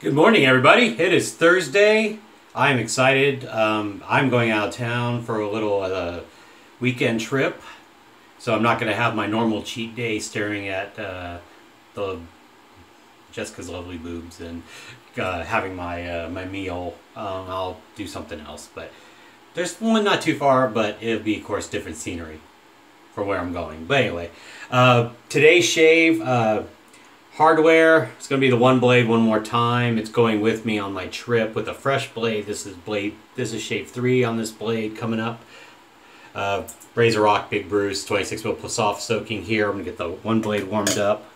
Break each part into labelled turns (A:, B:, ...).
A: Good morning, everybody. It is Thursday. I'm excited. Um, I'm going out of town for a little uh, weekend trip, so I'm not going to have my normal cheat day staring at uh, the Jessica's lovely boobs and uh, having my uh, my meal. Um, I'll do something else, but there's one not too far, but it'll be, of course, different scenery for where I'm going. But anyway, uh, today's shave. Hardware, it's going to be the one blade one more time. It's going with me on my trip with a fresh blade. This is blade. This is shave 3 on this blade coming up. Uh, RazoRock Big Bruce 26 mil Plissoft soaking here. I'm going to get the one blade warmed up.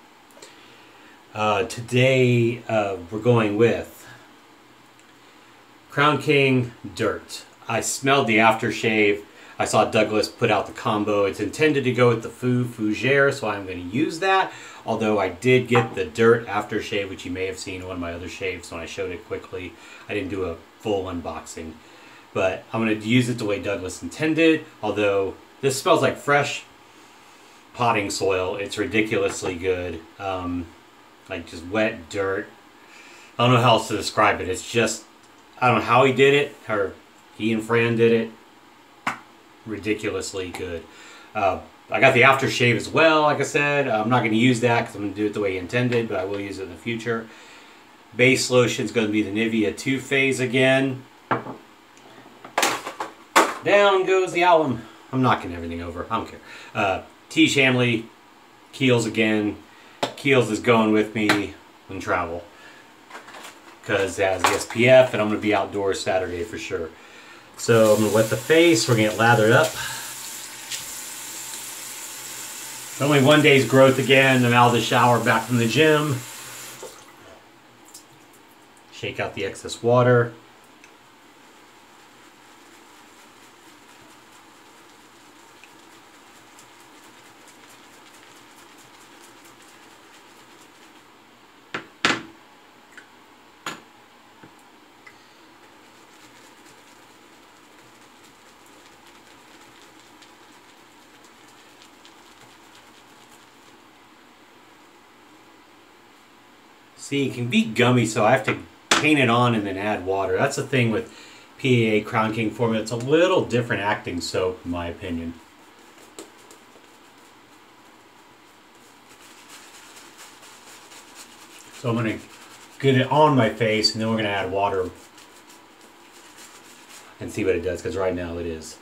A: Uh, today uh, we're going with Crown King Dirt. I smelled the aftershave. I saw Douglas put out the combo. It's intended to go with the Fou Fougere, so I'm going to use that. Although I did get the Dirt aftershave, which you may have seen in one of my other shaves when I showed it quickly. I didn't do a full unboxing. But I'm going to use it the way Douglas intended, although this smells like fresh potting soil. It's ridiculously good. Um, like just wet dirt. I don't know how else to describe it. It's just, I don't know how he did it, or he and Fran did it ridiculously good. Uh, I got the aftershave as well, like I said. I'm not going to use that because I'm going to do it the way intended, but I will use it in the future. Base lotion is going to be the Nivea Two Phase again. Down goes the alum. I'm knocking everything over. I don't care. Uh, Tiege Hanley, Kiehl's again. Kiehl's is going with me when travel because it has the SPF and I'm going to be outdoors Saturday for sure. So I'm going to wet the face. We're going to get lathered up. Only one day's growth again. I'm out of the shower, back from the gym. Shake out the excess water. See, it can be gummy, so I have to paint it on and then add water. That's the thing with PAA Crown King formula. It's a little different acting soap, in my opinion. So I'm going to get it on my face, and then we're going to add water and see what it does, because right now it is.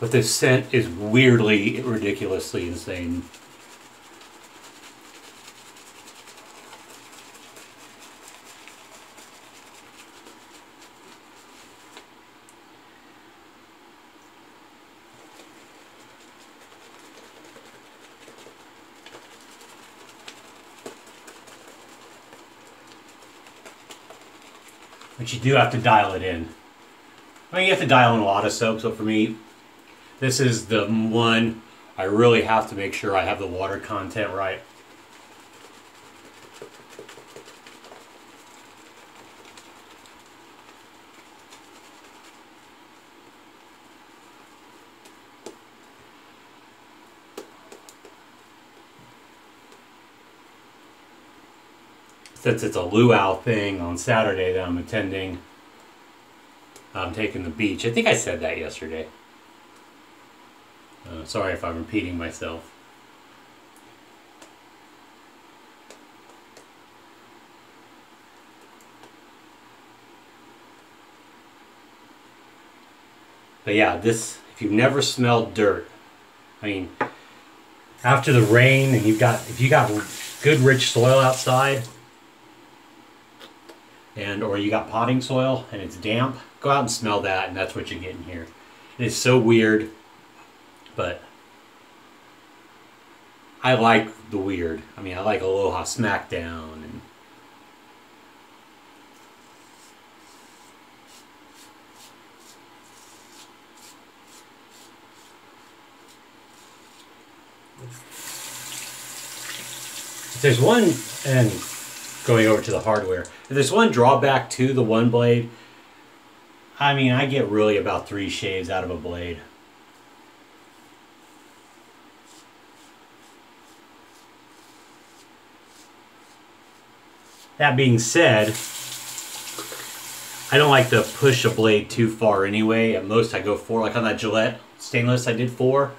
A: But this scent is weirdly, ridiculously insane. But you do have to dial it in. I mean, you have to dial in a lot of soap, so for me, this is the one I really have to make sure I have the water content right. Since it's a luau thing on Saturday that I'm attending, I'm taking the beach. I think I said that yesterday. Uh, sorry if I'm repeating myself. But yeah, this, if you've never smelled dirt, I mean, after the rain and you've got, if you got good rich soil outside, and or you got potting soil and it's damp, go out and smell that and that's what you're getting here. It is so weird, but I like the weird. I mean, I like Aloha Smackdown and there's one and going over to the hardware. If there's one drawback to the one blade, I mean, I get really about three shaves out of a blade. That being said, I don't like to push a blade too far anyway. At most I go four, like on that Gillette stainless I did four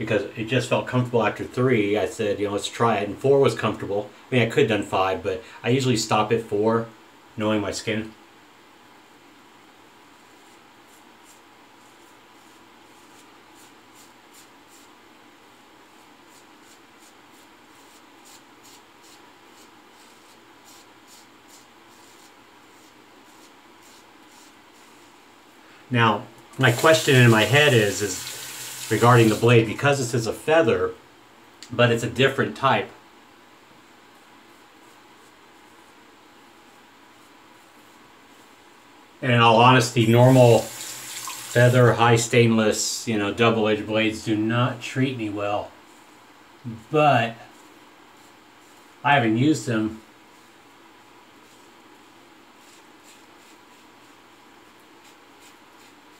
A: because it just felt comfortable after three. I said, you know, let's try it. And four was comfortable. I mean, I could have done five, but I usually stop at four, knowing my skin. Now, my question in my head is, is regarding the blade, because this is a feather, but it's a different type. And in all honesty, normal feather, high stainless, you know, double-edged blades do not treat me well. But I haven't used them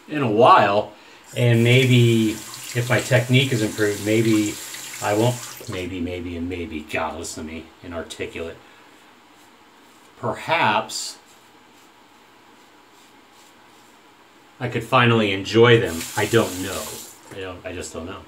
A: in a while, and maybe if my technique is improved, maybe I won't. Maybe, maybe, and maybe. God, listen to me, inarticulate. Perhaps I could finally enjoy them. I don't know. I don't. I just don't know.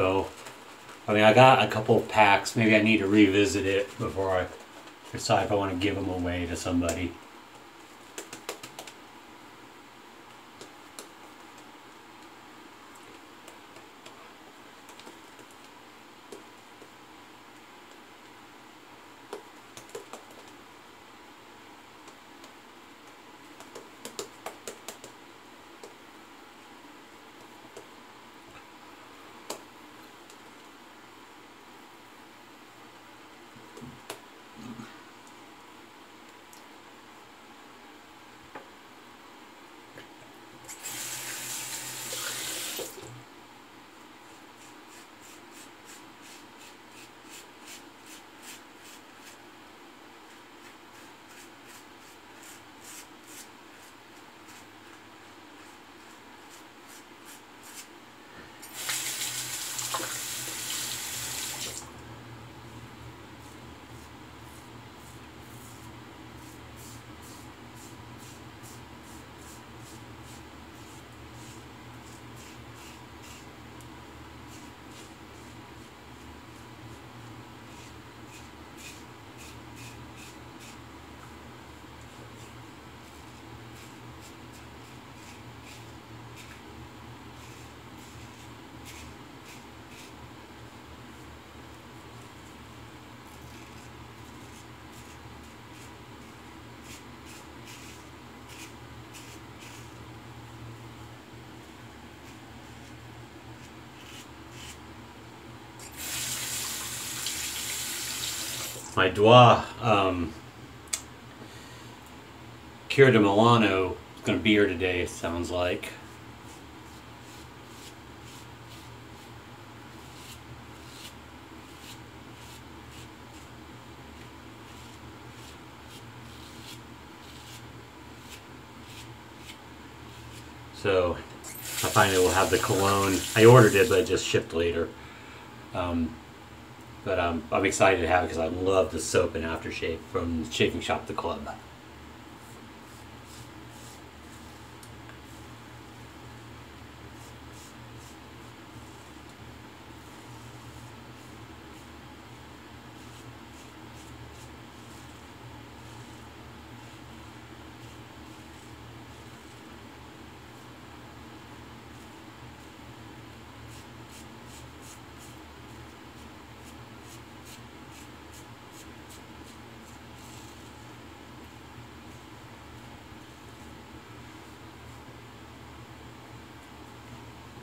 A: So, I mean, I got a couple packs. Maybe I need to revisit it before I decide if I want to give them away to somebody. My Dwa um, Kira de Milano is going to be here today, it sounds like. So I finally will have the cologne. I ordered it, but it just shipped later. Um, but um, I'm excited to have it because I love the soap and aftershave from the Shaving Shop The Club.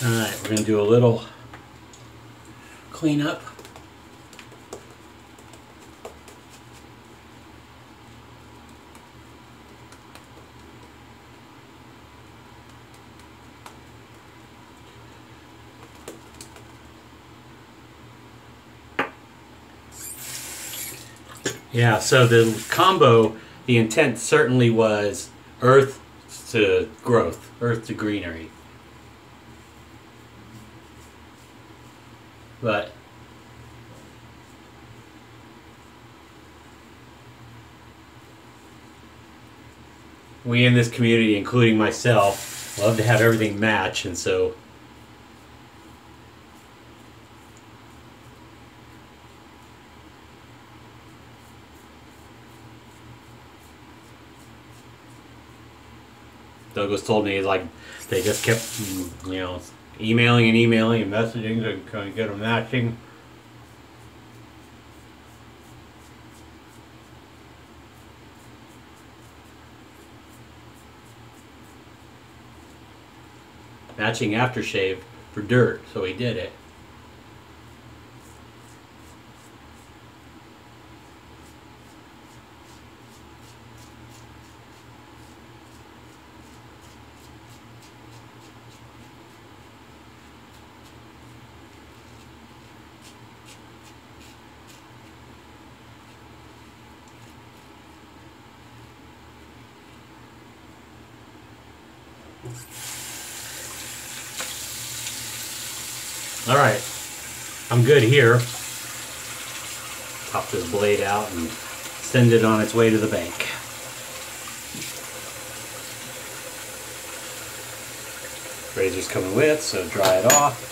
A: All right, we're gonna do a little cleanup. Yeah, so the combo, the intent certainly was earth to growth, earth to greenery. But we in this community, including myself, love to have everything match, and so Douglas told me like they just kept you know emailing and emailing and messaging to kind of get them matching. Matching aftershave for dirt, so he did it. All right, I'm good here. Pop this blade out and send it on its way to the bank. Razor's coming with, so dry it off.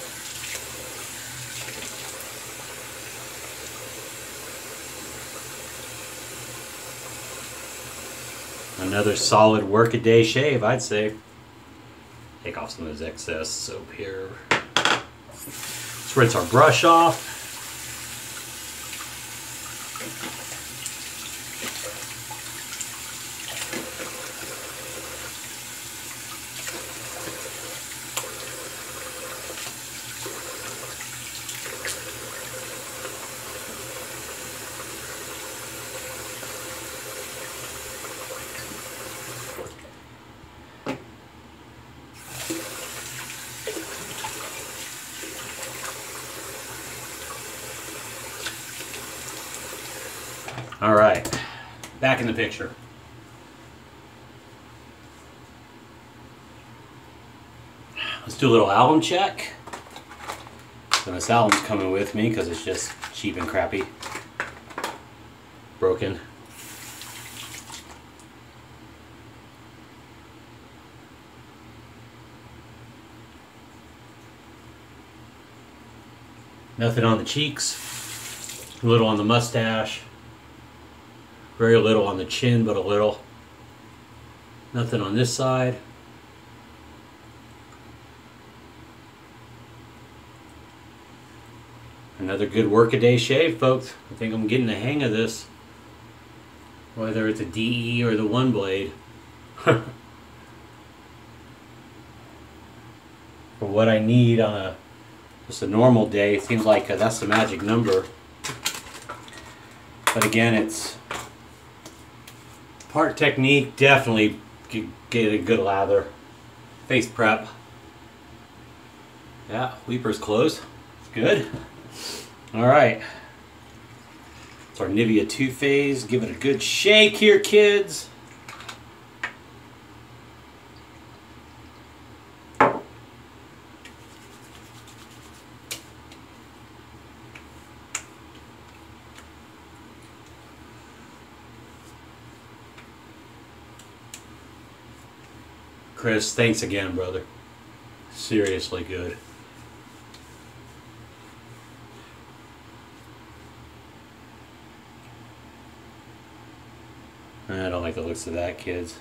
A: Another solid work-a-day shave, I'd say. Take off some of this excess soap here. Let's rinse our brush off. All right, back in the picture. Let's do a little alum check. So this alum's coming with me because it's just cheap and crappy. Broken. Nothing on the cheeks, a little on the mustache. Very little on the chin, but a little. Nothing on this side. Another good workaday shave, folks. I think I'm getting the hang of this. Whether it's a DE or the one blade. For what I need on a just a normal day, it seems like a, that's the magic number. But again, it's part technique, definitely get a good lather. Face prep. Yeah, weeper's closed. It's good. All right. It's our Nivea two-phase. Give it a good shake here, kids. Chris, thanks again, brother. Seriously good. I don't like the looks of that, kids.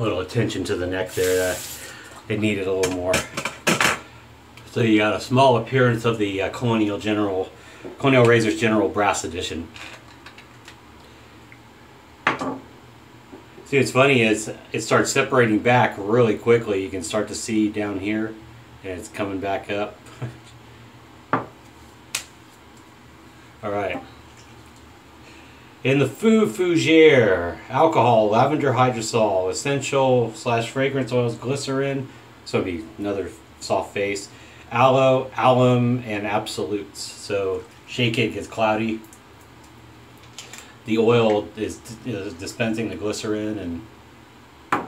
A: little attention to the neck there. Uh, it needed a little more. So you got a small appearance of the uh, Colonial General, Colonial Razors General Brass Edition. See, what's funny is it starts separating back really quickly. You can start to see down here, and it's coming back up. All right. In the Fou Fougere, alcohol, lavender hydrosol, essential slash fragrance oils, glycerin, so be another soft face, aloe, alum, and absolutes. So shake it, gets cloudy. The oil is, is dispensing the glycerin and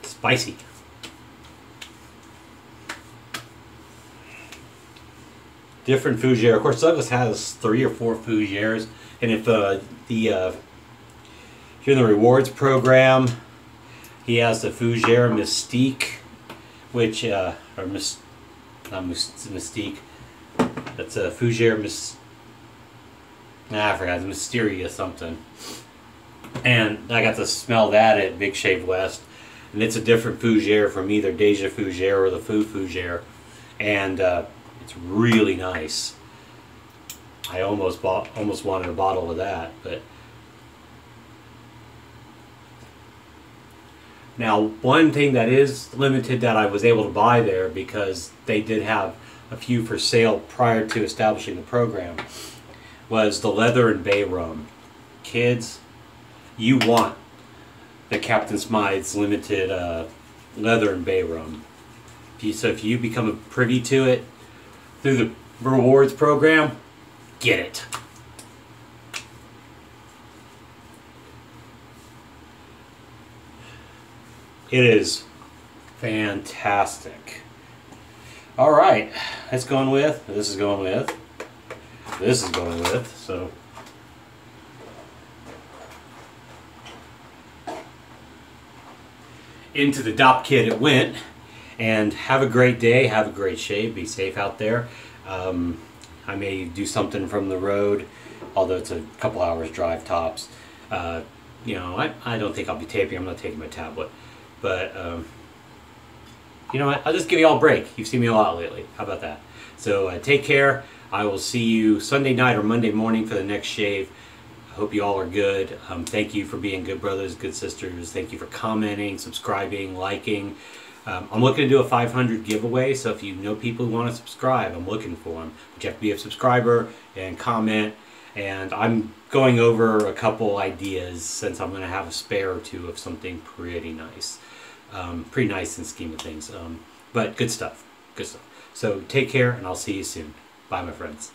A: spicy. Different fougere. Of course, Douglas has three or four fougeres, and if uh, the uh, if you're in the rewards program, he has the fougere Mystique, which uh, or Mis, not Mystique. That's a fougere Mis. Nah, I forgot. It's Mysteria something. And I got to smell that at Big Shave West, and it's a different fougere from either Deja Fougere or the Fou Fougere, and uh, it's really nice. I almost bought, almost wanted a bottle of that, but now one thing that is limited that I was able to buy there because they did have a few for sale prior to establishing the program was the leather and bay rum. Kids, you want the Captain Smythe's limited uh, leather and bay rum. So if you become privy to it, through the rewards program, get it. It is fantastic. All right, that's going with, this is going with, this is going with, so. Into the DOP kit it went. And have a great day. Have a great shave. Be safe out there. Um, I may do something from the road, although it's a couple hours drive tops. Uh, you know, I, I don't think I'll be taping. I'm not taking my tablet. But, um, you know what? I'll just give you all a break. You've seen me a lot lately. How about that? So uh, take care. I will see you Sunday night or Monday morning for the next shave. I hope you all are good. Um, thank you for being good brothers, good sisters. Thank you for commenting, subscribing, liking. Um, I'm looking to do a 500 giveaway, so if you know people who want to subscribe, I'm looking for them. But you have to be a subscriber and comment. And I'm going over a couple ideas since I'm going to have a spare or two of something pretty nice. Um, pretty nice in scheme of things. Um, but good stuff. Good stuff. So take care, and I'll see you soon. Bye, my friends.